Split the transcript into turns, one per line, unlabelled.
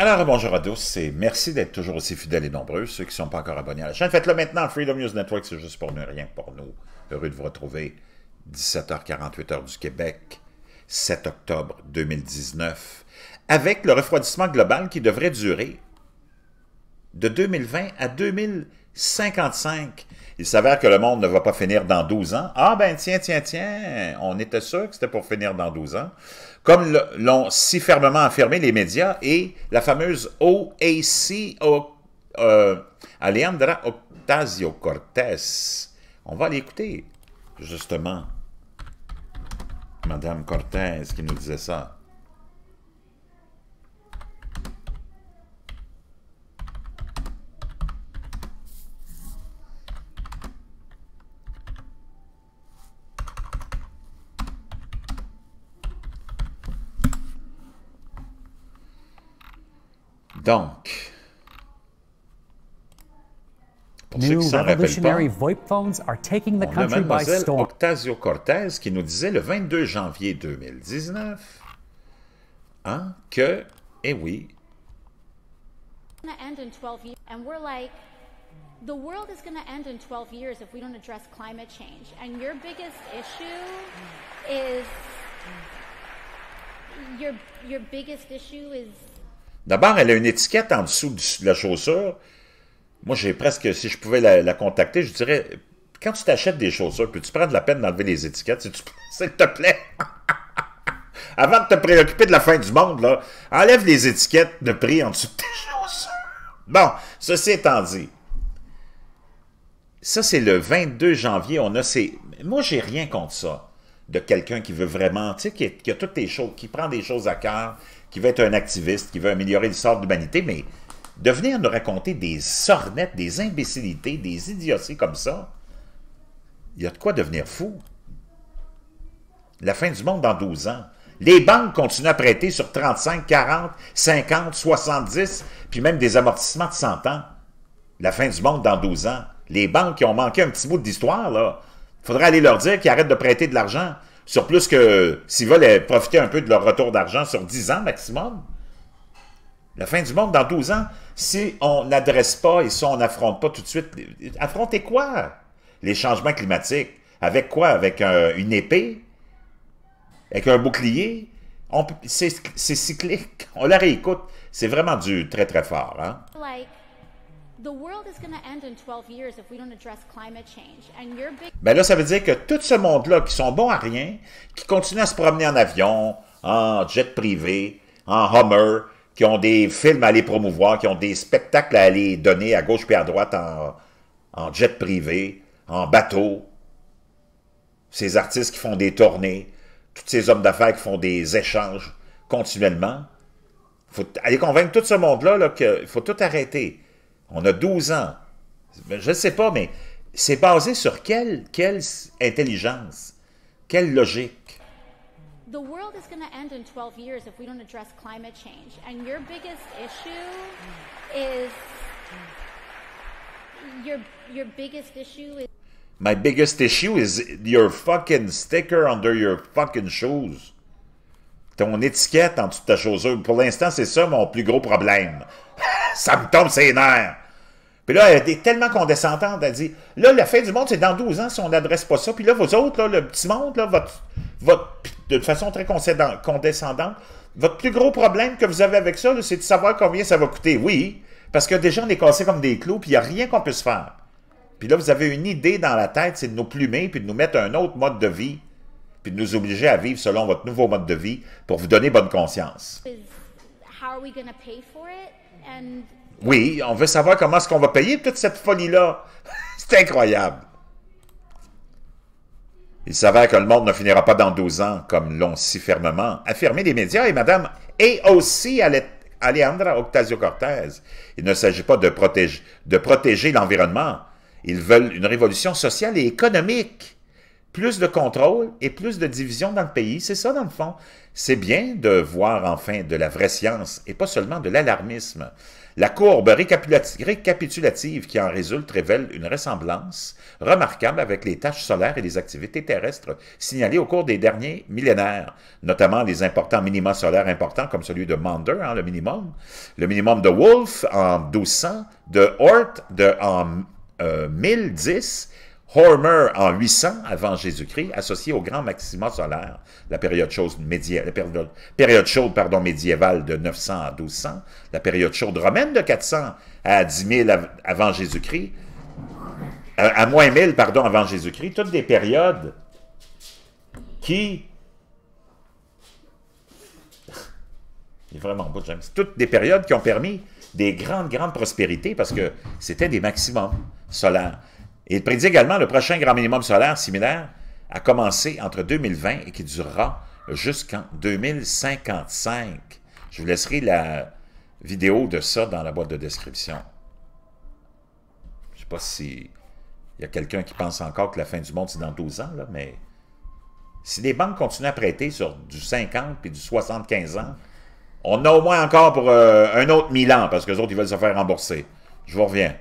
Alors, bonjour à tous et merci d'être toujours aussi fidèles et nombreux. Ceux qui ne sont pas encore abonnés à la chaîne, faites-le maintenant. Freedom News Network, c'est juste pour nous, rien pour nous. Heureux de vous retrouver. 17h48 heure du Québec, 7 octobre 2019, avec le refroidissement global qui devrait durer de 2020 à 2055. Il s'avère que le monde ne va pas finir dans 12 ans. Ah ben tiens, tiens, tiens, on était sûr que c'était pour finir dans 12 ans comme l'ont si fermement affirmé les médias et la fameuse OAC, euh, Alejandra Ocasio-Cortez. On va l'écouter, justement. Madame Cortez qui nous disait ça. Donc,
pour New ceux qui s'en rappellent pas, phones are taking the
on country a Mademoiselle Ocasio-Cortez qui nous disait le 22 janvier 2019 hein, que, eh oui,
end in 12 years, and we're like, the world is going to end in 12 years if we don't address climate change. And your biggest issue is your your biggest issue is
D'abord, elle a une étiquette en dessous de la chaussure. Moi, j'ai presque, si je pouvais la, contacter, je dirais, quand tu t'achètes des chaussures, peux-tu prendre la peine d'enlever les étiquettes, s'il te plaît? Avant de te préoccuper de la fin du monde, enlève les étiquettes de prix en dessous de tes chaussures. Bon, ceci étant dit, ça, c'est le 22 janvier. On a ces... Moi, j'ai rien contre ça, de quelqu'un qui veut vraiment, tu sais, qui, a toutes les choses, qui prend des choses à cœur, qui veut être un activiste, qui veut améliorer le sort de l'humanité, mais de venir nous raconter des sornettes, des imbécilités, des idioties comme ça, il y a de quoi devenir fou. La fin du monde dans 12 ans. Les banques continuent à prêter sur 35, 40, 50, 70, puis même des amortissements de 100 ans. La fin du monde dans 12 ans. Les banques qui ont manqué un petit bout d'histoire, là, faudrait aller leur dire qu'ils arrêtent de prêter de l'argent sur plus que s'ils veulent profiter un peu de leur retour d'argent sur 10 ans maximum. La fin du monde dans 12 ans, si on n'adresse pas et si on n'affronte pas tout de suite, affrontez quoi? Les changements climatiques. Avec quoi? Avec une épée? Avec un bouclier? C'est cyclique. On la réécoute. C'est vraiment du très très fort. Hein? Ben là, ça veut dire que tout ce monde-là qui sont bons à rien, qui continuent à se promener en avion, en jet privé, en Hummer, qui ont des films à aller promouvoir, qui ont des spectacles à aller donner à gauche et à droite en, en jet privé, en bateau, ces artistes qui font des tournées, tous ces hommes d'affaires qui font des échanges continuellement. Il faut aller convaincre tout ce monde-là -là, qu'il faut tout arrêter. On a 12 ans. Je ne sais pas, mais c'est basé sur quelle, quelle intelligence, quelle logique?
The world is going to end in 12 years if we don't address climate change. And your biggest issue is your your biggest issue is
My biggest issue is your fucking sticker under your fucking shoes. Ton étiquette en dessous de ta chaussure. Pour l'instant, c'est ça mon plus gros problème ça me tombe ses nerfs. Puis là, elle est tellement condescendante, elle dit, là, la fin du monde, c'est dans 12 ans si on n'adresse pas ça. Puis là, vous autres, le petit monde, là, votre, votre, de façon très condescendante, votre plus gros problème que vous avez avec ça, c'est de savoir combien ça va coûter. Oui, parce que déjà, on est cassé comme des clous, puis il n'y a rien qu'on puisse faire. Puis là, vous avez une idée dans la tête, c'est de nous plumer, puis de nous mettre un autre mode de vie, puis de nous obliger à vivre selon votre nouveau mode de vie pour vous donner bonne conscience. Oui, on veut savoir comment est-ce qu'on va payer toute cette folie-là. C'est incroyable. Il s'avère que le monde ne finira pas dans 12 ans, comme l'ont si fermement affirmé les médias et Madame et aussi Alejandra Ocasio-Cortez. Il ne s'agit pas de protéger, de protéger l'environnement. Ils veulent une révolution sociale et économique. Plus de contrôle et plus de division dans le pays. C'est ça, dans le fond. C'est bien de voir enfin de la vraie science et pas seulement de l'alarmisme. La courbe récapitulative qui en résulte révèle une ressemblance remarquable avec les tâches solaires et les activités terrestres signalées au cours des derniers millénaires, notamment les importants minima solaires importants comme celui de Maunder, hein, le minimum, le minimum de Wolf en 1200, de Oort de, en 1010 euh, Hormer en 800 avant Jésus-Christ, associé au grand maxima solaire, la période chaude, médiévale de 900 à 1200, la période chaude romaine de 400 à 10 000 avant Jésus-Christ, à, moins 1000 pardon, avant Jésus-Christ, toutes des périodes qui... Il vraiment beau, James. Toutes des périodes qui ont permis des grandes, grandes prospérités parce que c'était des maximums solaires. Il prédit également le prochain grand minimum solaire similaire à commencer entre 2020 et qui durera jusqu'en 2055. Je vous laisserai la vidéo de ça dans la boîte de description. Je ne sais pas si il y a quelqu'un qui pense encore que la fin du monde, c'est dans 12 ans, mais si les banques continuent à prêter sur du 50 et du 75 ans, on a au moins encore pour euh, un autre 1000 ans, parce que les autres, ils veulent se faire rembourser. Je vous reviens.